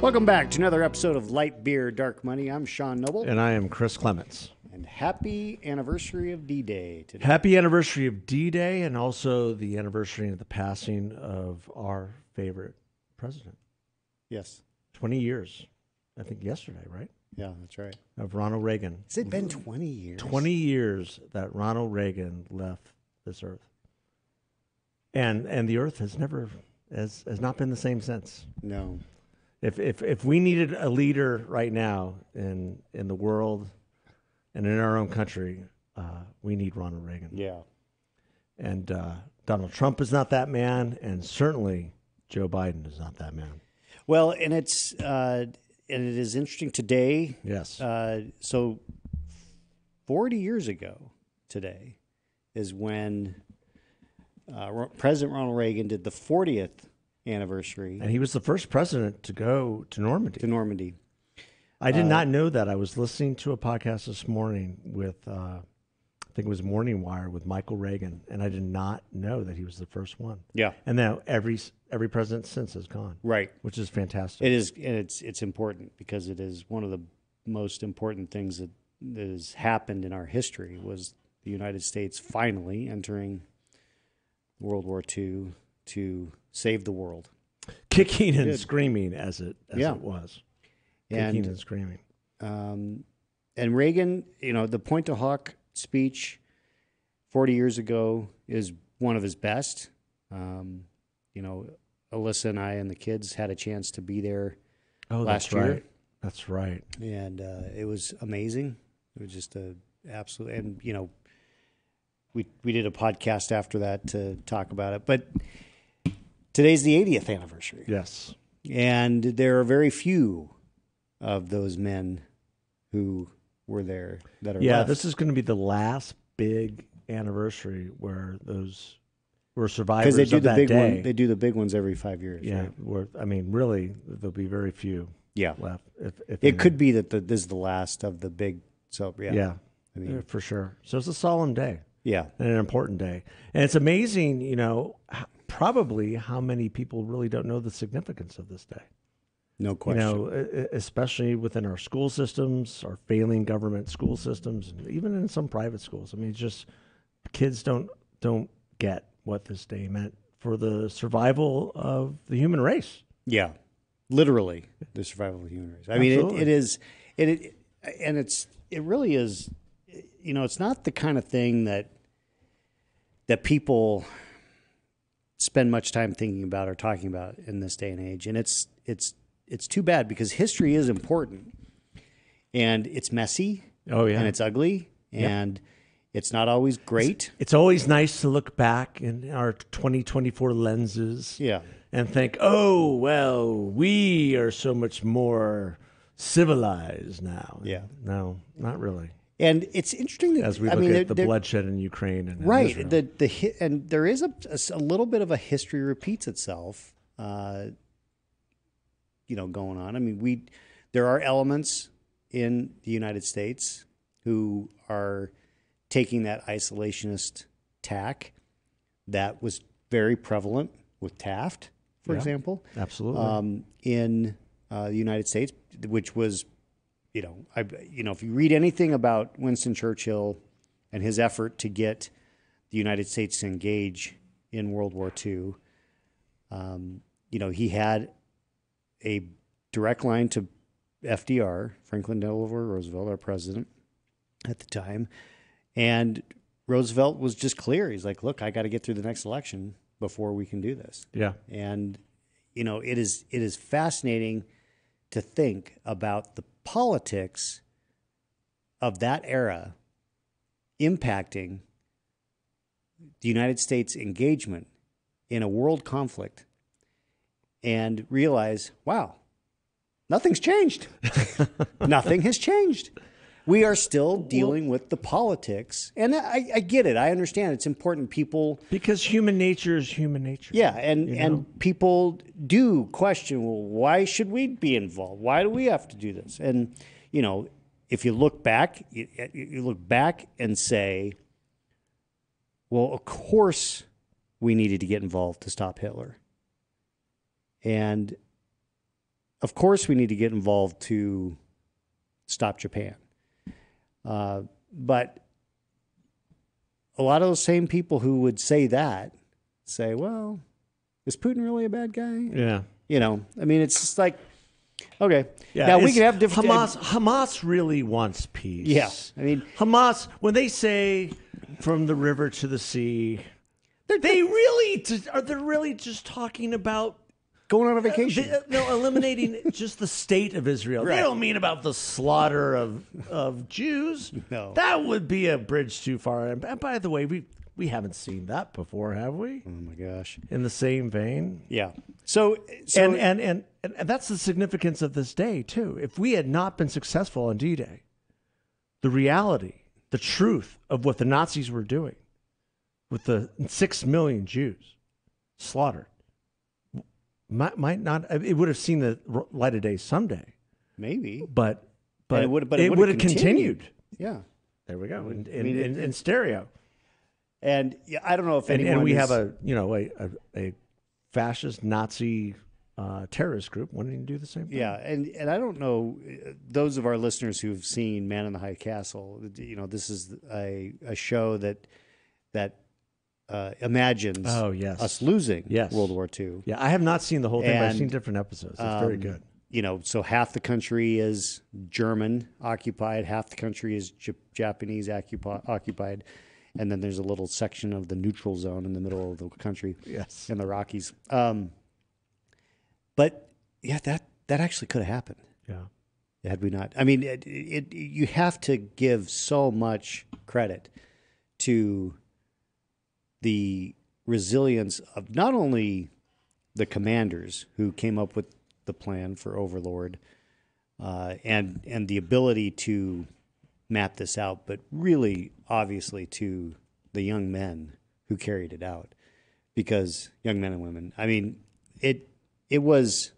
Welcome back to another episode of Light Beer Dark Money. I'm Sean Noble, And I am Chris Clements. and happy anniversary of D-Day today. Happy anniversary of D Day and also the anniversary of the passing of our favorite president. Yes, 20 years, I think yesterday, right? yeah, that's right. Of Ronald Reagan. Has it been 20 years? 20 years that Ronald Reagan left this earth. And and the earth has never has, has not been the same since. No. If, if if we needed a leader right now in in the world and in our own country, uh, we need Ronald Reagan. Yeah. And uh, Donald Trump is not that man, and certainly Joe Biden is not that man. Well, and it's uh, and it is interesting today. Yes. Uh, so, 40 years ago today is when uh, President Ronald Reagan did the 40th anniversary and he was the first president to go to Normandy. to Normandy. I did not know that. I was listening to a podcast this morning with, uh, I think it was Morning Wire with Michael Reagan, and I did not know that he was the first one. Yeah. And now every every president since has gone, Right. which is fantastic. It is, and it's it's important because it is one of the most important things that, that has happened in our history was the United States finally entering World War II to save the world. Kicking and screaming as it as Yeah. it was. And Kicking and screaming. um, and Reagan, you know, the Pointe du Hoc speech 40 years ago is one of his best. Um, you know, Alyssa and I and the kids had a chance to be there Oh, last that's year. right. That's right. and uh, it was amazing. It was just a absolute, and you know, we we did a podcast after that to talk about it. But today's the 80th anniversary, Yes. and there are very few of those men who were there that are Yeah, left. this is going to be the last big anniversary where those were survivors because they do the big day. one. They do the big ones every five years. yeah, right? where, I mean, really, there'll be very few yeah. left. If, if It could be that the, this is the last of the big. So yeah, yeah, I mean, yeah, for sure. So it's a solemn day yeah, and an important day, and it's amazing, you know, probably how many people really don't know the significance of this day. no You question. know, e- e- especially within our school systems, our failing government school systems, and even in some private schools. I mean, it's just kids don't don't get what this day meant for the survival of the human race. Yeah, literally the survival of the human race. I mean, it, it is, it, it, and it's, it really is. You know, it's not the kind of thing that that people spend much time thinking about or talking about in this day and age, and it's it's it's too bad because history is important, and it's messy, Oh yeah, and it's ugly, and it's not always great. it's always nice to look back in our 2024 lenses Yeah, and think, oh well, we are so much more civilized now. Yeah. no, not really. And it's interesting that As we I look mean, at the bloodshed in Ukraine and right Israel. the the and there is a, a, little bit of a history repeats itself uh you know going on i mean we there are elements in the united states who are taking that isolationist tack that was very prevalent with taft for Yeah. example Absolutely. um, in uh, the United States, which was, you know, I, you know, if you read anything about Winston Churchill and his effort to get the United States to engage in World War II, um, you know, he had a direct line to FDR, Franklin Delano Roosevelt, our president at the time, and Roosevelt was just clear. He's like, "Look, I got to get through the next election before we can do this." yeah. and you know it is it is fascinating to think about the politics of that era impacting the United States engagement in a world conflict and realize wow nothing's changed. Nothing has changed we are still dealing with the politics and I, I get it i understand it's important people Because human nature is human nature. yeah, and and people do question, well, why should we be involved? Why do we have to do this? And you know, if you look back, you, you look back and say, well, of course we needed to get involved to stop Hitler. And of course, we need to get involved to stop Japan. Uh, but a lot of those same people who would say that say, well, is Putin really a bad guy? Yeah. You know, I mean, it's just like, okay. Yeah, now we can have different. Hamas. Hamas really wants peace. Yeah. I mean, Hamas when they say from the river to the sea, they really are. they really just talking about going on a uh, vacation. the- no eliminating just the state of Israel. They don't mean about the slaughter of of Jews. No. that would be a bridge too far. And by the way, we we haven't seen that before, have we? oh my gosh. In the same vein. Yeah. So, so and, and, and, and, and that's the significance of this day, too. If we had not been successful on D Day, the reality, the truth of what the Nazis were doing with the six million Jews slaughtered might, might not, it would have seen the light of day someday, maybe. but, but, it would- but it it would would have have continued. Yeah. There we go, in, in, mean, it- in, in stereo. And yeah, I don't know if And, anyone and we is- have a, you know, a, a, a fascist Nazi uh, terrorist group wanting to do the same thing. Yeah, and and I don't know uh, those of our listeners who've seen Man in the High Castle. You know, this is a a show that that uh, imagines Oh, yes. us losing Yes. World War II. Yeah, I have not seen the whole thing, but I've seen different episodes. It's very Um, good. You know, so half the country is German occupied, half the country is J- Japanese occupi- occupied, and then there's a little section of the neutral zone in the middle of the country. Yes. in the Rockies. Um, but yeah, that that actually could have happened Yeah. had we not. I mean, it, it, you have to give so much credit to the resilience of not only the commanders who came up with the plan for Overlord uh, and and the ability to map this out, but really, obviously, to the young men who carried it out, because young men and women. I mean, it it was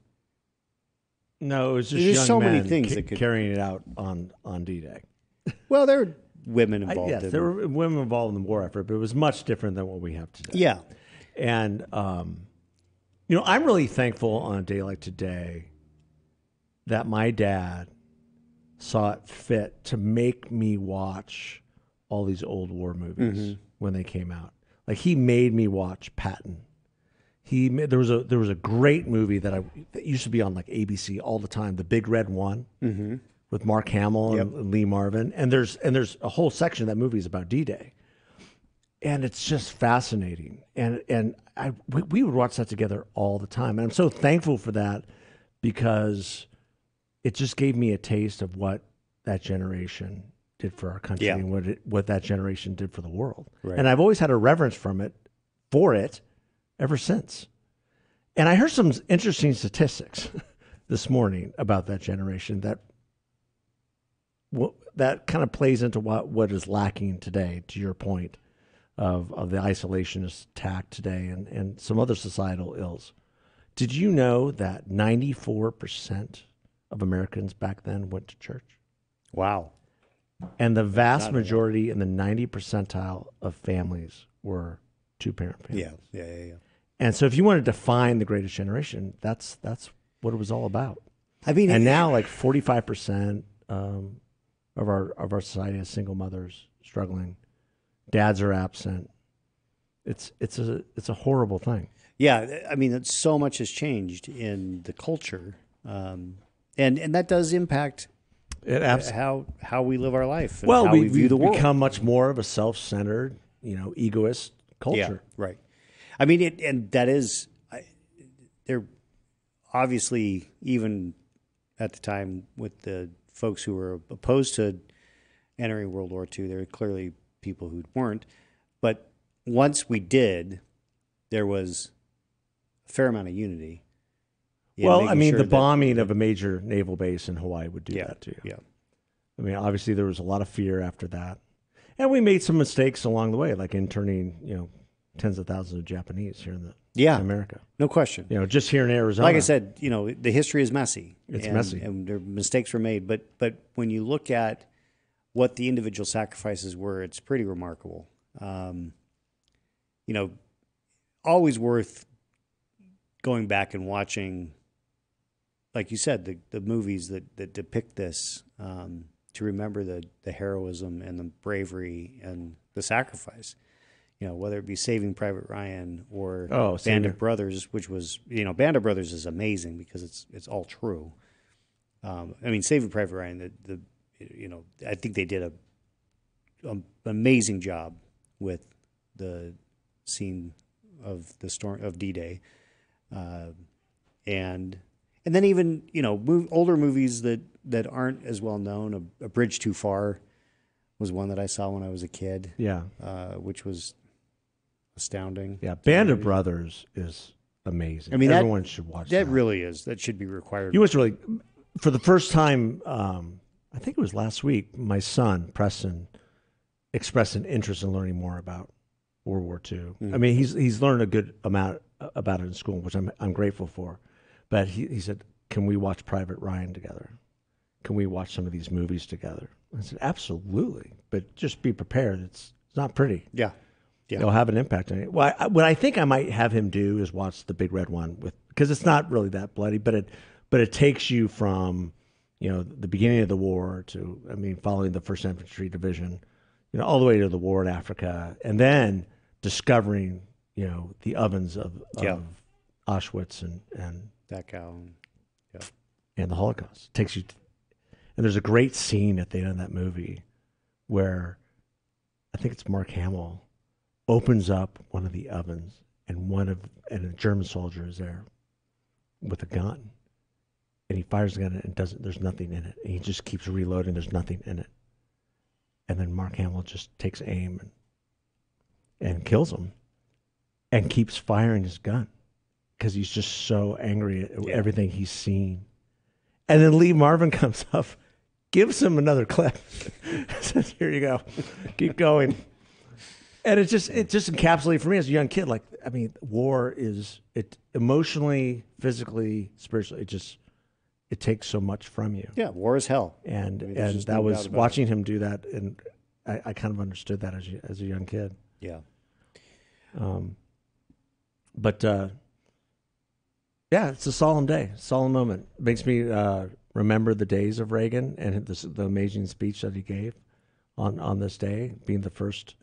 No, it was just There's young so many things ca- that could- carrying it out on on D Day. well, there were women involved. Yes, in, there were women involved in the war effort, but it was much different than what we have today. yeah, And um, you know, I'm really thankful on a day like today that my dad saw it fit to make me watch all these old war movies Mm-hmm. when they came out. Like he made me watch Patton. He ma- there was a there was a great movie that I that used to be on like ABC all the time, The Big Red One, with Mark Hamill and, and Lee Marvin. And there's and there's a whole section of that movie is about D Day and it's just fascinating. And and I we, we would watch that together all the time, and I'm so thankful for that because it just gave me a taste of what that generation did for our country Yeah. and what it, what that generation did for the world. Right. And I've always had a reverence from it for it ever since. And I heard some interesting statistics this morning about that generation that what that kind of plays into what what is lacking today to your point of of the isolationist tack today and and some other societal ills. Did you know that 94% of Americans back then went to church? wow, And the vast majority in the 90 percentile of families were two parent families. yeah, yeah, yeah, yeah. And so if you want to define the greatest generation, that's that's what it was all about. I mean, And now like 45% um, of our of our society has single mothers struggling. Dads are absent. It's it's a it's a horrible thing. yeah, I mean, it's, so much has changed in the culture, um, and and that does impact It how how we live our life. And Well, how we, we, view we've the world. become much more of a self-centered, you know, egoist culture. Yeah, right. I mean, it, and that is, I, they're obviously even at the time with the folks who were opposed to entering World War II, there were clearly people who weren't. But once we did, there was a fair amount of unity. Well, I mean, sure the that- bombing of a major naval base in Hawaii would do Yeah, that to you. yeah, I mean, obviously there was a lot of fear after that, and we made some mistakes along the way, like interning, you know, tens of thousands of Japanese here in the Yeah. in America. no question. You know, just here in Arizona. like I said, you know, the history is messy. It's and, messy. and there mistakes were made. But but when you look at what the individual sacrifices were, it's pretty remarkable. Um, you know, always worth going back and watching like you said, the the movies that that depict this um, to remember the the heroism and the bravery and the sacrifice. You know, whether it be Saving Private Ryan or Oh, Band of Brothers, which was you know Band of Brothers is amazing because it's it's all true. Um, I mean, Saving Private Ryan, the the you know I think they did a, a amazing job with the scene of the storm of D Day, uh, and and then even you know move, older movies that that aren't as well known. A, a Bridge Too Far was one that I saw when I was a kid, Yeah, uh, which was astounding. yeah. Band of Brothers is amazing. I mean, that- everyone should watch That that. really is. That should be required. You was really for the first time. Um, I think it was last week. My son Preston expressed an interest in learning more about World War II. I mean, he's he's learned a good amount about it in school, which I'm I'm grateful for. But he he said, "Can we watch Private Ryan together? Can we watch some of these movies together?" I said, "Absolutely, but just be prepared. It's it's not pretty." yeah, yeah, It'll have an impact on it. Well, I, what I think I might have him do is watch the big red one with because it's not really that bloody, but it but it takes you from you know the beginning of the war to I mean following the First Infantry Division, you know all the way to the war in Africa, and then discovering you know the ovens of, of Yeah. Auschwitz and and Dachau. Yeah, and the Holocaust. It takes you, t and there's a great scene at the end of that movie where I think it's Mark Hamill opens up one of the ovens, and one of and a German soldier is there with a gun, and he fires the gun and doesn't. There's nothing in it, and he just keeps reloading. There's nothing in it, and then Mark Hamill just takes aim and and kills him, and keeps firing his gun because he's just so angry at Yeah. everything he's seen. And then Lee Marvin comes up, gives him another clip, says, "Here you go, keep going." And it just it just encapsulated for me as a young kid. Like I mean, war is it emotionally, physically, spiritually. It just it takes so much from you. yeah. War is hell. And I mean, and that no was about it. watching him do that, and I, I kind of understood that as a, as a young kid. Yeah, Um, but uh, yeah, it's a solemn day, solemn moment. It makes me uh, remember the days of Reagan and this, the amazing speech that he gave on on this day, being the first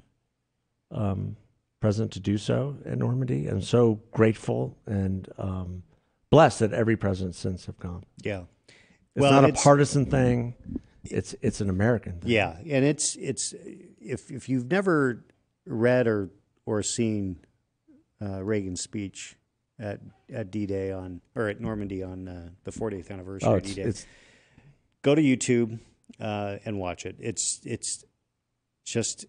um, president to do so at Normandy. I'm so grateful and um, blessed that every president since have gone. yeah. It's Well, not a partisan thing. It's it's an American thing. Yeah, and it's it's if if you've never read or or seen uh, Reagan's speech at at D Day on or at Normandy on uh, the 40th anniversary Oh, of D Day, go to YouTube uh, and watch it. It's it's just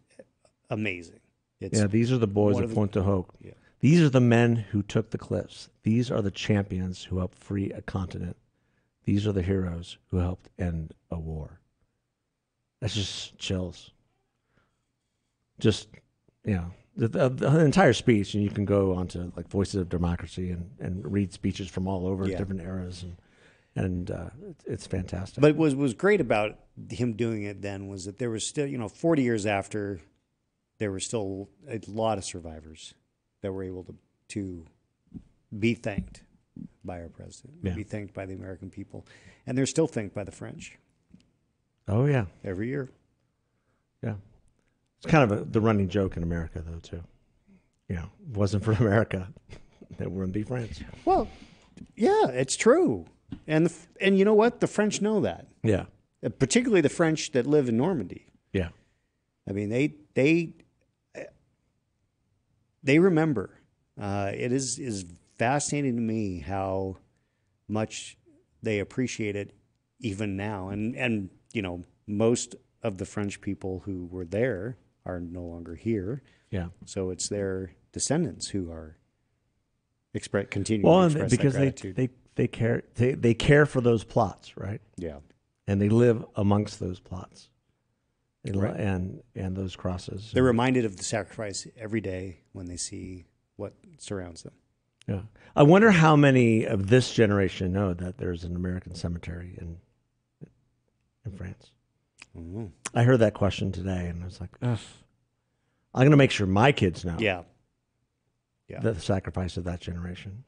amazing. It's Yeah, these are the boys of the- du Hoc. Yeah. These are the men who took the cliffs. These are the champions who helped free a continent. These are the heroes who helped end a war. That's just chills. Just, you know, the, the, the entire speech, and you can go onto like Voices of Democracy and, and read speeches from all over Yeah. different eras, and and uh, it's, it's fantastic. But what was great about him doing it then was that there was still, you know, 40 years after, there were still a lot of survivors that were able to to be thanked by our president, Yeah. be thanked by the American people, and they're still thanked by the French oh yeah, every year. Yeah. It's kind of a, the running joke in America, though, too. You know, wasn't for America, there wouldn't be France. Well, yeah, it's true, and the, and you know what? The French know that, Yeah. Uh, particularly the French that live in Normandy. Yeah. I mean, they they they remember. Uh, it is is fascinating to me how much they appreciate it even now, and and you know most of the French people who were there are no longer here, Yeah. so it's their descendants who are express continuing Well, to and express because that they, they, they care they, they care for those plots, right? yeah, And they live amongst those plots. Right. and and those crosses. they're reminded of the sacrifice every day when they see what surrounds them. yeah. I wonder how many of this generation know that there's an American cemetery in in France. Mhm. I heard that question today, and I was like, Ugh. I'm going to make sure my kids know Yeah, yeah. the sacrifice of that generation.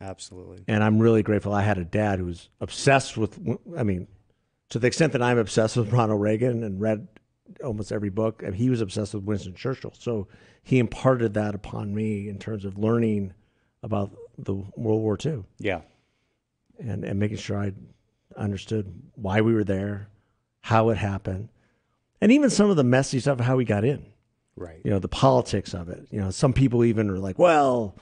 Absolutely. And I'm really grateful. I had a dad who was obsessed with, I mean, to the extent that I'm obsessed with Ronald Reagan and read almost every book, and he was obsessed with Winston Churchill. So he imparted that upon me in terms of learning about the World War II Yeah. and, and making sure I understood why we were there, how it happened, and even some of the messy stuff of how we got in Right. you know the politics of it you know some people even are like well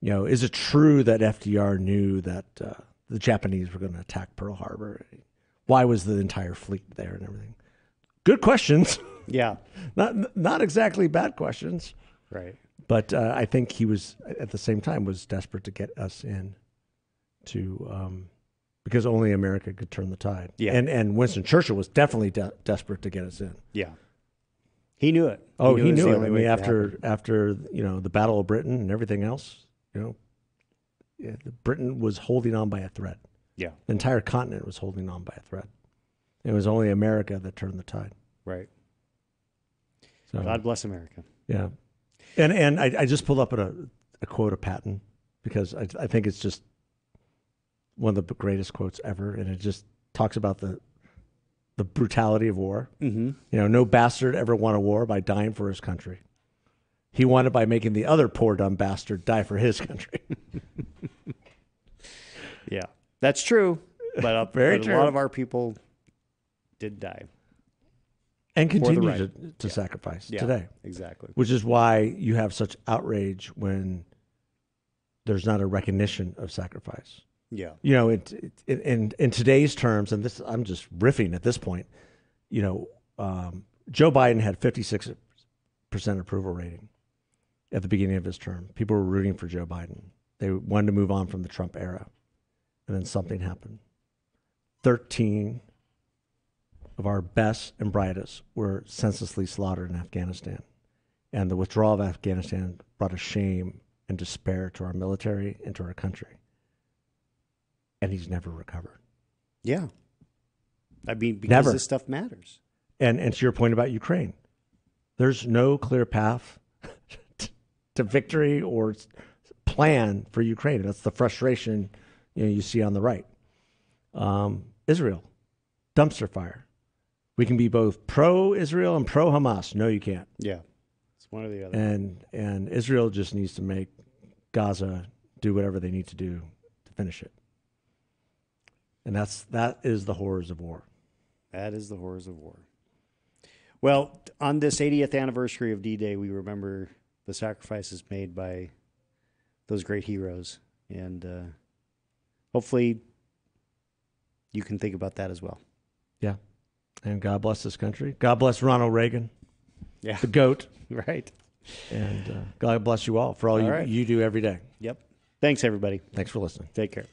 you know is it true that fdr knew that uh, the japanese were going to attack pearl harbor why was the entire fleet there and everything good questions Yeah. not not exactly bad questions Right. but uh, i think he was at the same time was desperate to get us in to um, because only america could turn the tide Yeah. and and winston churchill was definitely de- desperate to get us in Yeah. He knew it. Oh, he was knew it. I mean, after after you know the Battle of Britain and everything else, you know, yeah, Britain was holding on by a thread. Yeah. The entire continent was holding on by a thread. It was only America that turned the tide. Right. So God bless America. yeah, and and I, I just pulled up a, a quote of Patton because I, I think it's just one of the greatest quotes ever, and it just talks about the the brutality of war. Mm-hmm. You know, no bastard ever won a war by dying for his country. He won it by making the other poor dumb bastard die for his country. Yeah. That's true. But, uh, Very but true. a lot of our people did die. and continue right. to, to Yeah. sacrifice Yeah. today, Exactly. which is why you have such outrage when there's not a recognition of sacrifice. Yeah. You know, it, it, in in today's terms, and this I'm just riffing at this point. You know, um, Joe Biden had 56 percent approval rating at the beginning of his term. People were rooting for Joe Biden. They wanted to move on from the Trump era, and then something happened. 13 of our best and brightest were senselessly slaughtered in Afghanistan. And the withdrawal of Afghanistan brought a shame and despair to our military and to our country. And he's never recovered. Yeah. I mean, because Never. this stuff matters. And, and to your point about Ukraine, there's no clear path to victory or plan for Ukraine. That's the frustration you, know, you see on the right. Um, Israel, dumpster fire. We can be both pro Israel and pro Hamas. No, you can't. Yeah. It's one or the other. And and Israel just needs to make Gaza do whatever they need to do to finish it. And that's that is the horrors of war. That is the horrors of war. Well, on this 80th anniversary of D Day, we remember the sacrifices made by those great heroes. And uh, hopefully you can think about that as well. Yeah. And God bless this country. God bless Ronald Reagan, Yeah. the goat. Right. And uh, God bless you all for all, All you, right. you do every day. Yep. Thanks, everybody. Thanks for listening. Take care.